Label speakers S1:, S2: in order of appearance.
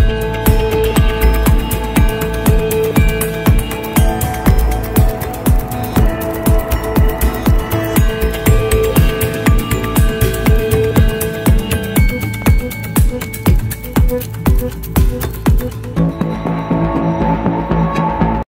S1: you.